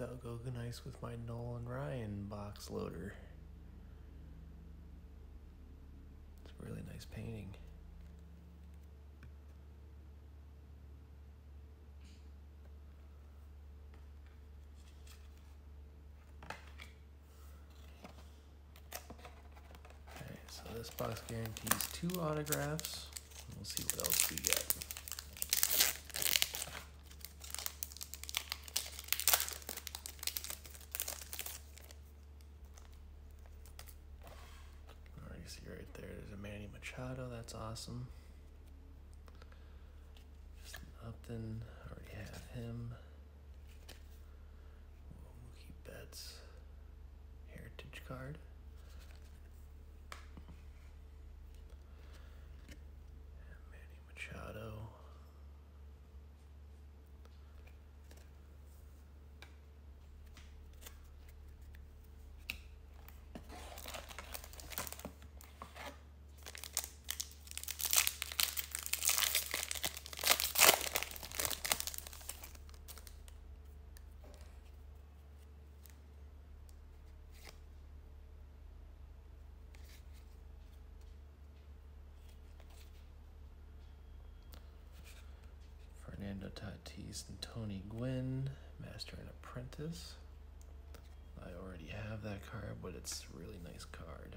that'll go nice with my Nolan Ryan box loader. It's a really nice painting. Okay, so this box guarantees two autographs. We'll see what else we get. Already see right there. There's a Manny Machado. That's awesome. Justin Upton. Already have him. Mookie Betts. Heritage card. Manny Machado. Fernando Tatis and Tony Gwynn, Master and Apprentice. I already have that card, but it's a really nice card.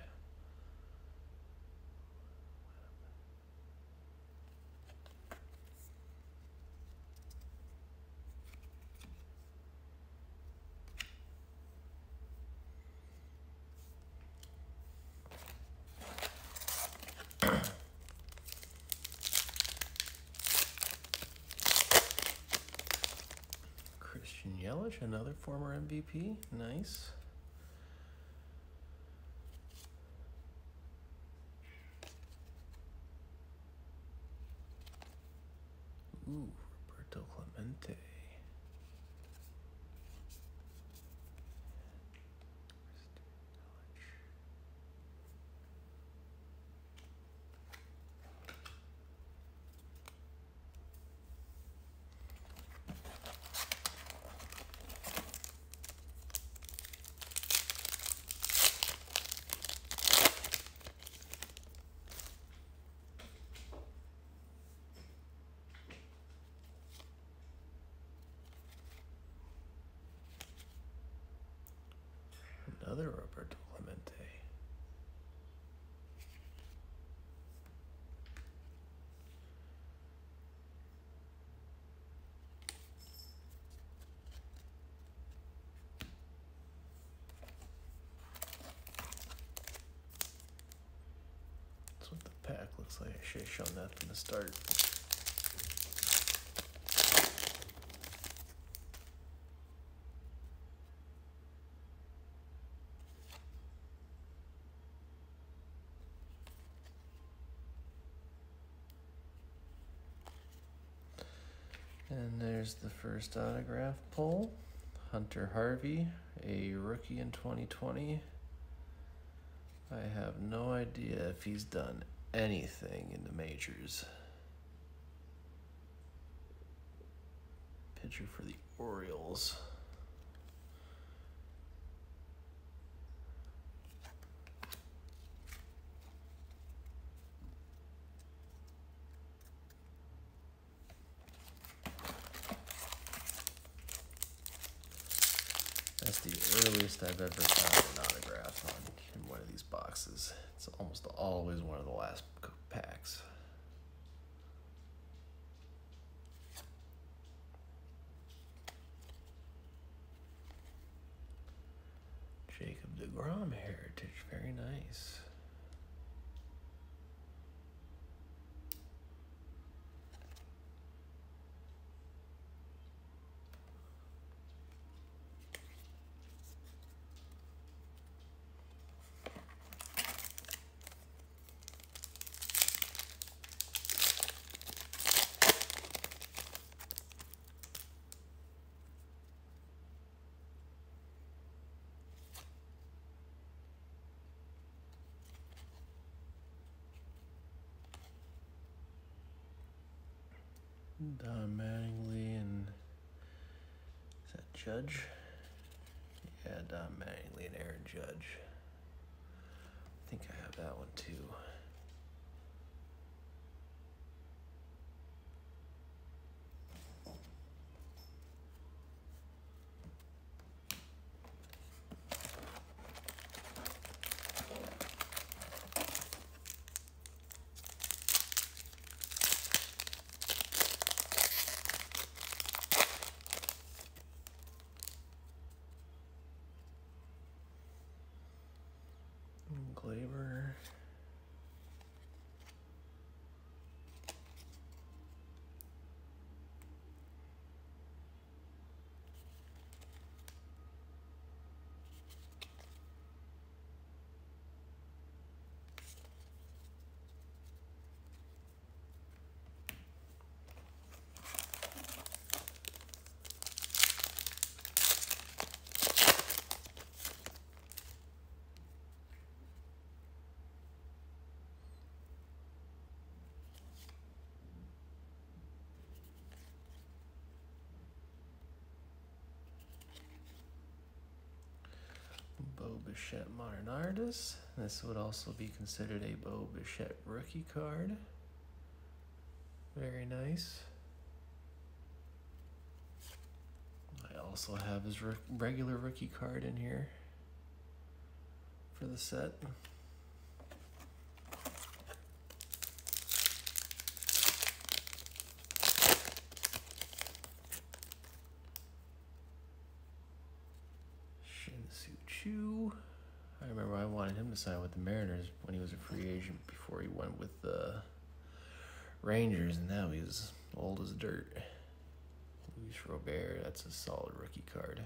Christian Yelich, another former MVP. Nice. Ooh, Roberto Clemente. Another Roberto Clemente. That's what the pack looks like. I should have shown that from the start. And there's the first autograph pull. Hunter Harvey, a rookie in 2020. I have no idea if he's done anything in the majors. Pitcher for the Orioles. That's the earliest I've ever found an autograph on in one of these boxes. It's almost always one of the last Don Mattingly and is that Judge? Yeah, Don Mattingly and Aaron Judge. I think I have that one too. Bichette Modern Artist. This would also be considered a Bo Bichette rookie card. Very nice. I also have his regular rookie card in here for the set. Shin-Soo Choo. Him to sign with the Mariners when he was a free agent before he went with the Rangers, and now he's old as dirt. Luis Robert, that's a solid rookie card.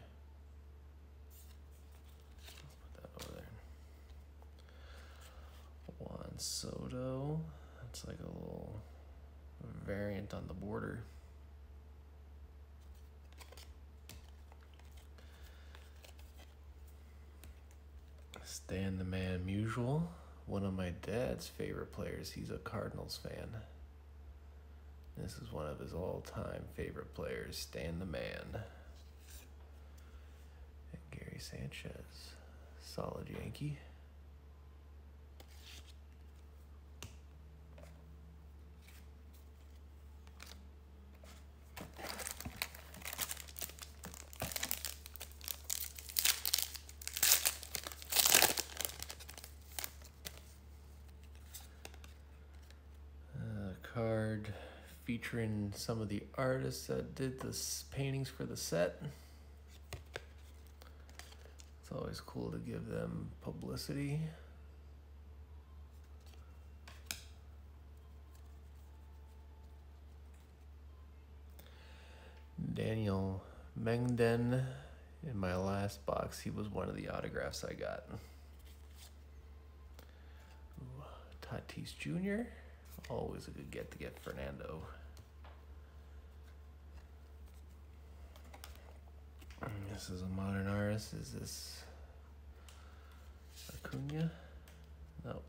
Put that over there. Juan Soto, that's like a little variant on the border. Stan the Man Musial, one of my dad's favorite players. He's a Cardinals fan. This is one of his all time favorite players, Stan the Man. And Gary Sanchez, solid Yankee. Uh, card featuring some of the artists that did the paintings for the set. It's always cool to give them publicity. Daniel Mengden in my last box, he was one of the autographs I got. Ooh, Tatis Jr. Always a good get to get Fernando. This is a modern artist. Is this Acuna? Nope.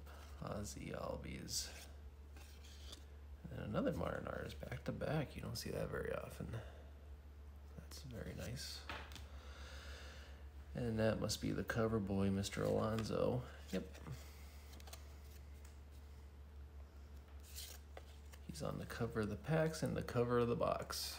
Ozzie Albies. And another modern artist back to back. You don't see that very often. That's very nice. And that must be the cover boy, Mr. Alonso. Yep. He's on the cover of the packs and the cover of the box.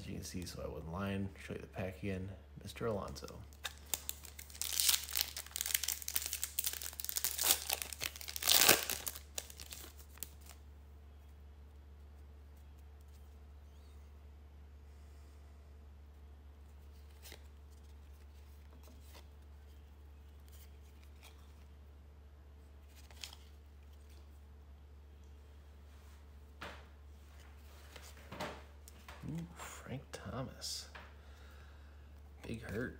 As you can see, so I wouldn't line, show you the pack again, Mr. Alonso. Ooh, Frank Thomas. Big hurt.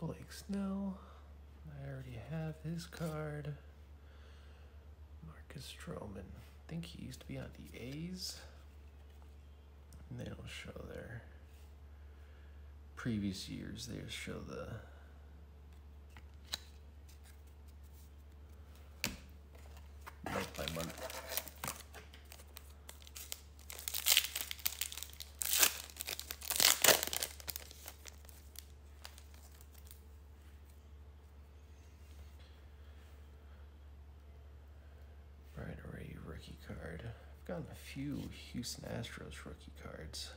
Blake Snell. I already have his card. Marcus Stroman. I think he used to be on the A's. And they don't show their previous years. They just show the month by month. Brian Ray rookie card. I've a few Houston Astros rookie cards.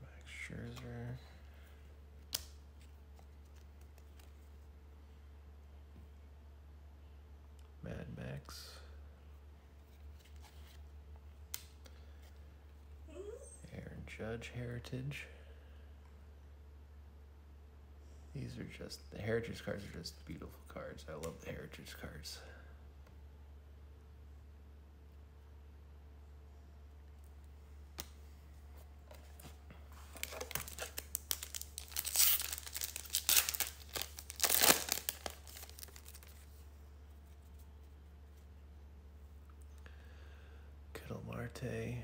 Max Scherzer. Mad Max. Aaron Judge Heritage. Are just the heritage cards are just beautiful cards. I love the heritage cards. Ketel Marte,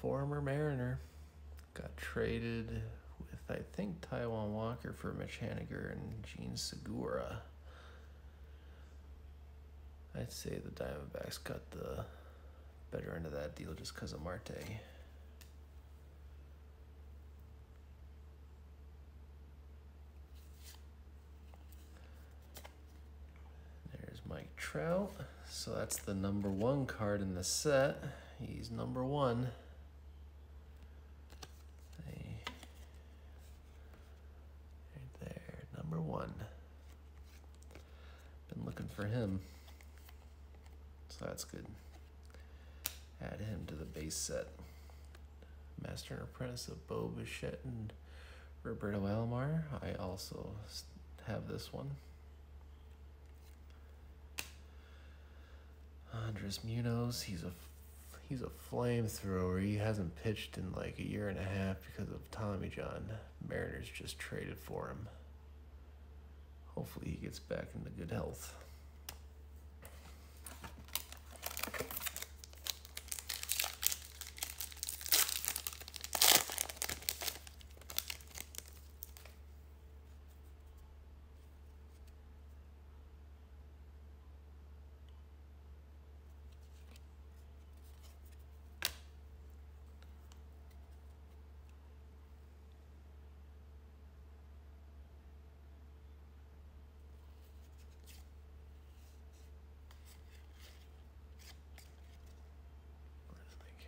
former Mariner, got traded I think Taijuan Walker for Mitch Haniger and Jean Segura. I'd say the Diamondbacks got the better end of that deal just because of Marte. There's Mike Trout. So that's the number one card in the set. He's number one. Hey. Right there, number one. Been looking for him. So that's good. Add him to the base set. Master and Apprentice of Bo Bichette and Roberto Alomar. I also have this one. Andres Munoz, he's a he's a flamethrower. He hasn't pitched in like a year and a half because of Tommy John. Mariners just traded for him. Hopefully he gets back into good health.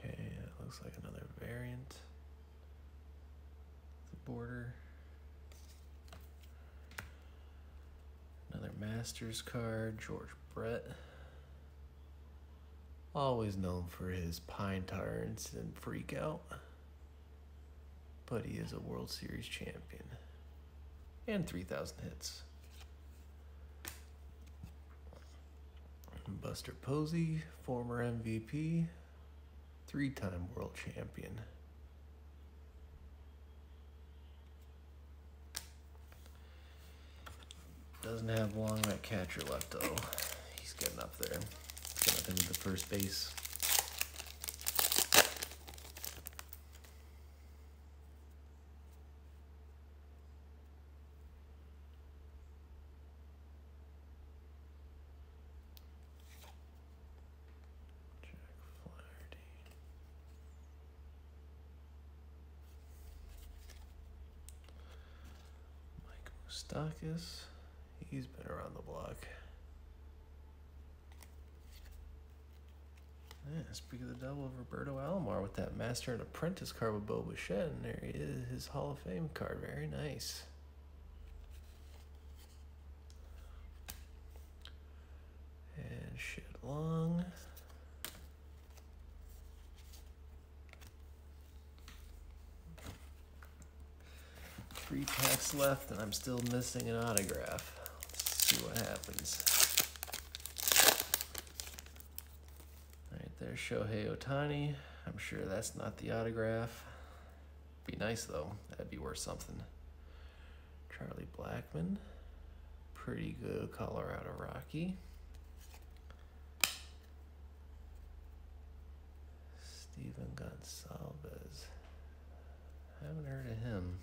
Okay, that looks like another variant. The border. Another Masters card, George Brett. Always known for his pine tar incident freak out. But he is a World Series champion. And 3,000 hits. Buster Posey, former MVP, three time world champion. Doesn't have long at catcher left though. He's getting up there. Into the first base. Mike Moustakas. He's been around the block. Yeah, speak of the devil of Roberto Alomar with that Master and Apprentice card with Bo and there he is, his Hall of Fame card. Very nice. And Shed Long. Three packs left, and I'm still missing an autograph. Let's see what happens. Right there, Shohei Ohtani. I'm sure that's not the autograph. Be nice though. That'd be worth something. Charlie Blackmon. Pretty good Colorado Rocky. Stephen Gonsalves. I haven't heard of him.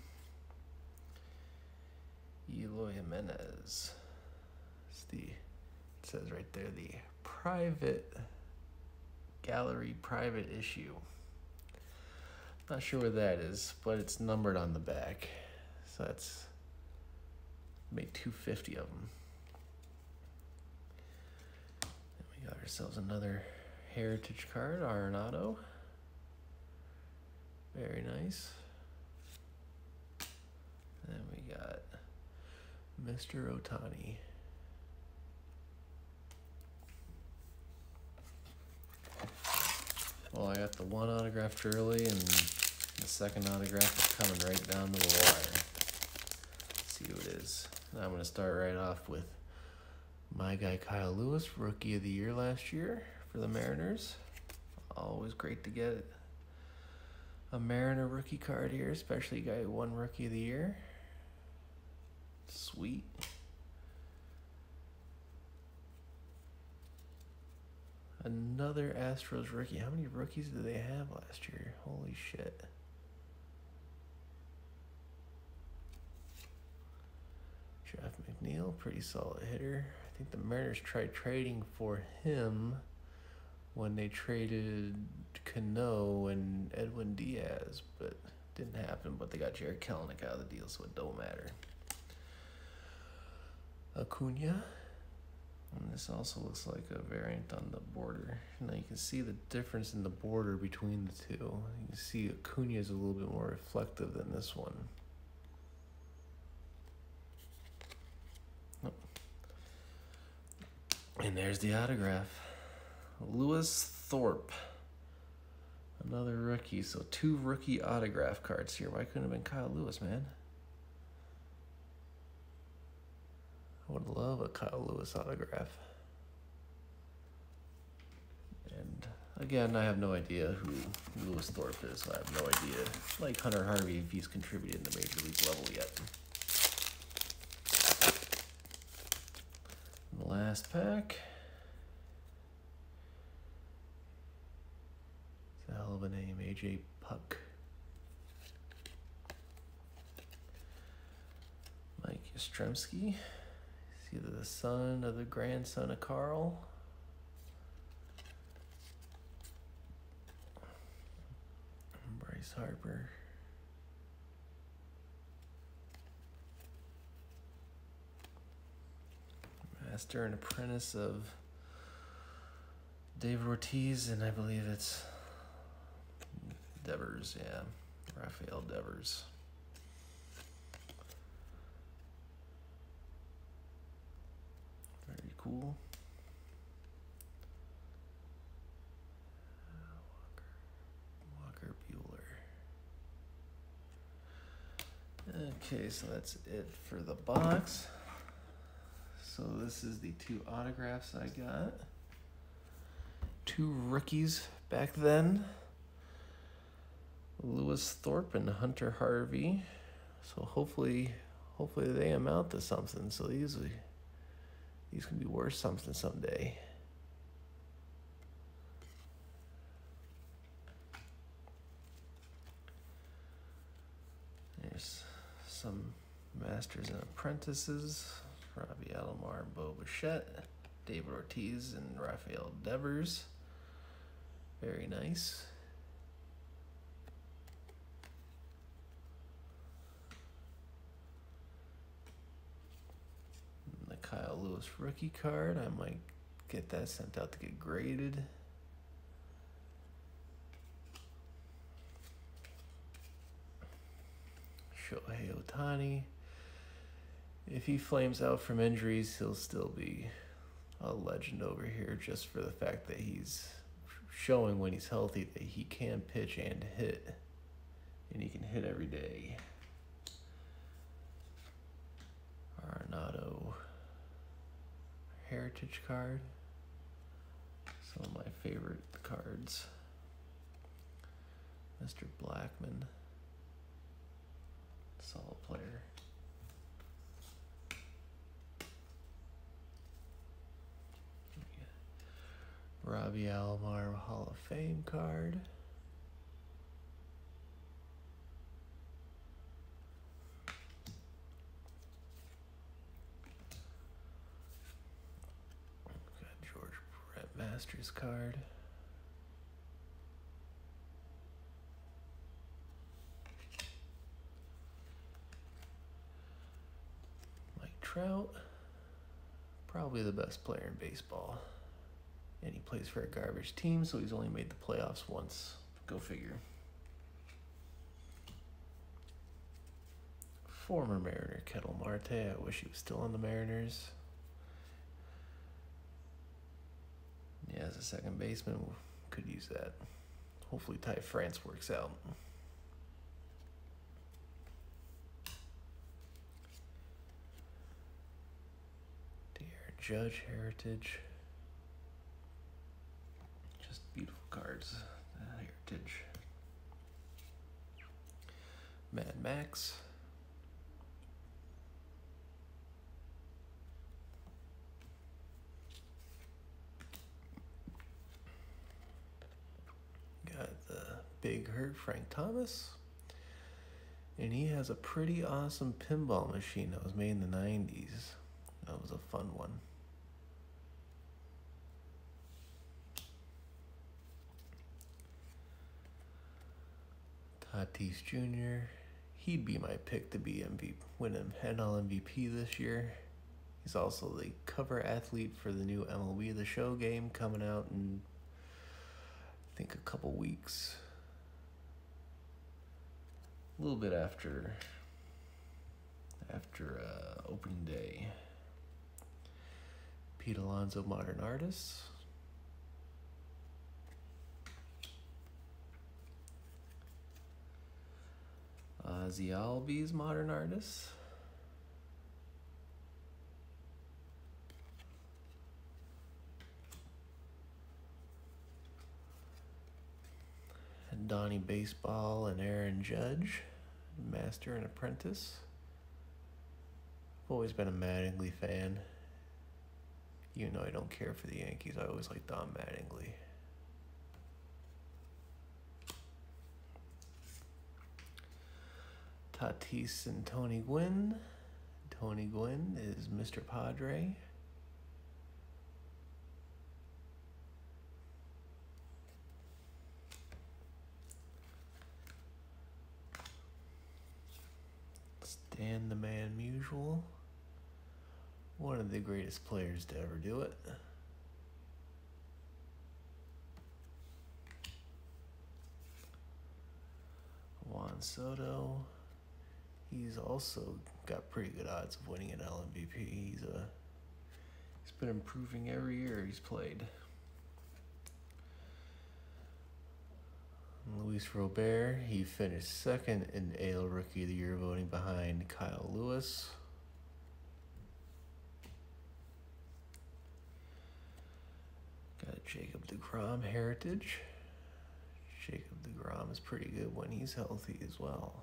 Eloy Jimenez. It's the it says right there the private gallery private issue. Not sure where that is, but it's numbered on the back. So that's made 250 of them. And we got ourselves another heritage card, Arenado. Very nice. And then we got Mr. Ohtani. Well, I got the one autographed early, and the second autograph is coming right down to the wire. Let's see who it is. I'm going to start right off with my guy Kyle Lewis, Rookie of the Year last year for the Mariners. Always great to get a Mariner rookie card here, especially guy who won Rookie of the Year. Sweet. Another Astros rookie. How many rookies did they have last year? Holy shit. Jeff McNeil, pretty solid hitter. I think the Mariners tried trading for him when they traded Cano and Edwin Diaz, but didn't happen. But they got Jarred Kelenic out of the deal, so it don't matter. Acuna. And this also looks like a variant on the border. Now you can see the difference in the border between the two. You can see Acuna is a little bit more reflective than this one. And there's the autograph. Lewis Thorpe. Another rookie. So two rookie autograph cards here. Why couldn't have been Kyle Lewis, man? I would love a Kyle Lewis autograph. And again, I have no idea who Lewis Thorpe is, so I have no idea, like Hunter Harvey, if he's contributed in the major league level yet. the last pack. It's a hell of a name, AJ Puk. Mike Yastrzemski. He's either the son or the grandson of Carl. Bryce Harper. Master and apprentice of David Ortiz, and I believe it's Devers, yeah. Rafael Devers. Cool. Walker, Walker Buehler. Okay, so that's it for the box. So this is the two autographs I got. Two rookies back then. Lewis Thorpe and Hunter Harvey. So hopefully hopefully they amount to something. So these these can be worth something someday. There's some masters and apprentices. Robbie Alomar, Bo Bichette, David Ortiz, and Rafael Devers. Very nice. Lewis rookie card. I might get that sent out to get graded. Shohei Ohtani if he flames out from injuries, he'll still be a legend over here just for the fact that he's showing when he's healthy that he can pitch and hit. And he can hit every day. Arenado Heritage card. Some of my favorite cards. Mr. Blackmon. Solid player. Robbie Alomar Hall of Fame card. Got George Brett Masters card. Mike Trout, probably the best player in baseball. And he plays for a garbage team, so he's only made the playoffs once. Go figure. Former Mariner Ketel Marte. I wish he was still on the Mariners. Yeah, as a second baseman, could use that. Hopefully, Ty France works out. Dear Judge Heritage. Just beautiful cards. Uh, Heritage. Mad Max. Got the Big Hurt Frank Thomas. And he has a pretty awesome pinball machine that was made in the 90s. That was a fun one. Tatis Jr. He'd be my pick to be MVP, win an NL MVP this year. He's also the cover athlete for the new MLB The Show game coming out in, I think, a couple weeks. A little bit after, after uh, opening day. Pete Alonso, Modern Artists. Ozzie Albies, Modern Artists. Donnie Baseball and Aaron Judge, Master and Apprentice. I've always been a Mattingly fan. Even though I don't care for the Yankees, I always like Don Mattingly. Tatis and Tony Gwynn. Tony Gwynn is Mr. Padre. Stan the Man Musial. One of the greatest players to ever do it. Juan Soto. He's also got pretty good odds of winning an LMVP. He's a he's been improving every year he's played. Luis Robert, he finished second in AL Rookie of the Year voting behind Kyle Lewis. Got Jacob DeGrom heritage. Jacob DeGrom is pretty good when he's healthy as well.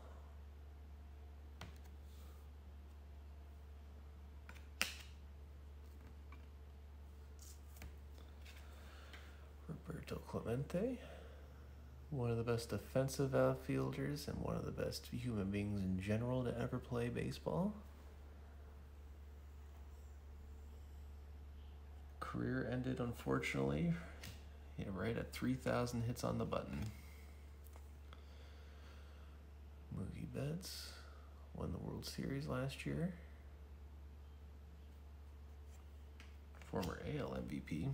Roberto Clemente, one of the best defensive outfielders and one of the best human beings in general to ever play baseball. Career ended, unfortunately, yeah, right at 3,000 hits on the button. Mookie Betts won the World Series last year. Former AL MVP.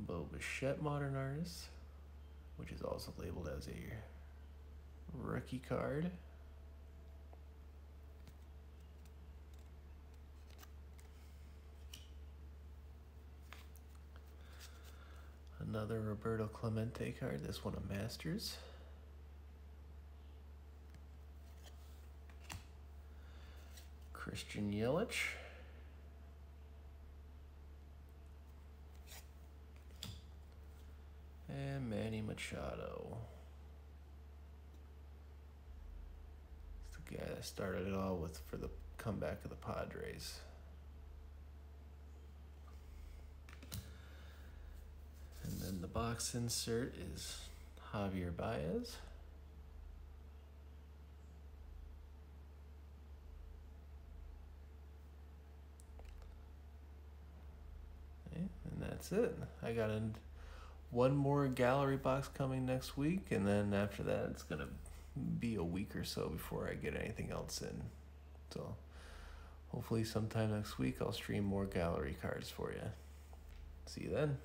Bo Bichette Modern Artist, which is also labeled as a rookie card. Another Roberto Clemente card, this one a Masters. Christian Yelich. And Manny Machado. The guy that started it all with for the comeback of the Padres. And then the box insert is Javier Baez. And that's it. I got a, one more gallery box coming next week, and then after that, it's gonna be a week or so before I get anything else in. So hopefully, sometime next week, I'll stream more gallery cards for you. See you then.